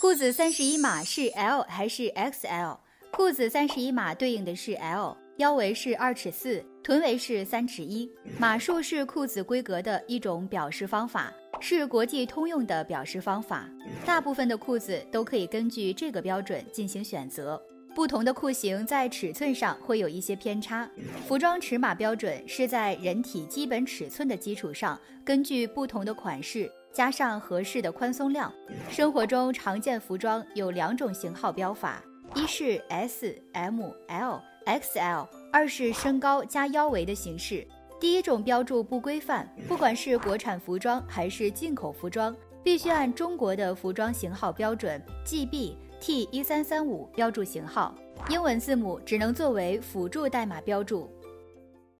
裤子三十一码是 L 还是 XL？裤子三十一码对应的是 L，腰围是二尺四，臀围是三尺一。码数是裤子规格的一种表示方法，是国际通用的表示方法。大部分的裤子都可以根据这个标准进行选择。不同的裤型在尺寸上会有一些偏差。服装尺码标准是在人体基本尺寸的基础上，根据不同的款式加上合适的宽松量。生活中常见服装有两种型号标法，一是 S、M、L、XL，二是身高加腰围的形式。第一种标注不规范，不管是国产服装还是进口服装，必须按中国的服装型号标准 GB。T 一三三五标注型号，英文字母只能作为辅助代码标注。